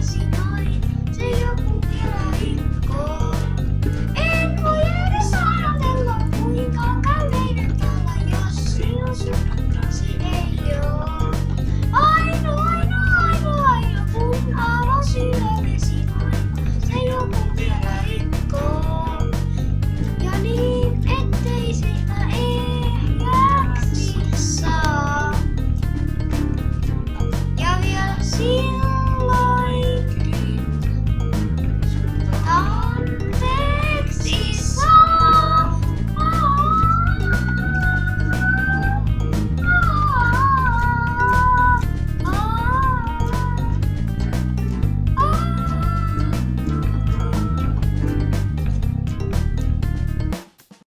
She